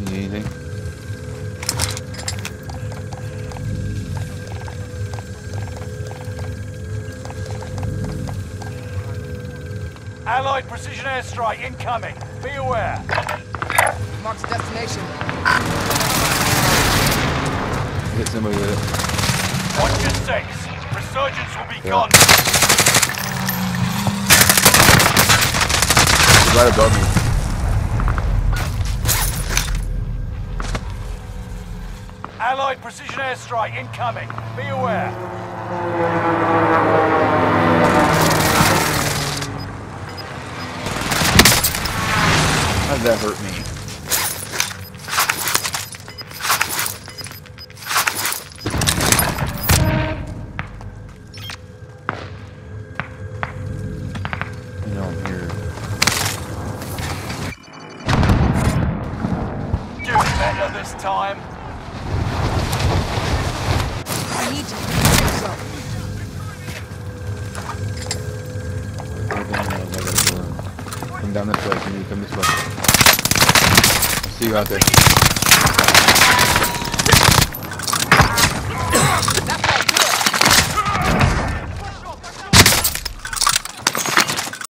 You need anything? Allied precision airstrike incoming. Be aware. Marks destination. Hit somebody with it. Watch your six. Resurgence will be Yeah. gone. He's right above me. Allied precision airstrike incoming. Be aware. How did that hurt me? I'm here. Do better this time. Down this way. Can you come this way? I see you out there.